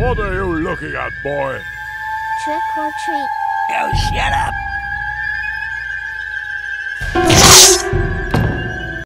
What are you looking at, boy? Trick or treat. Oh, shut.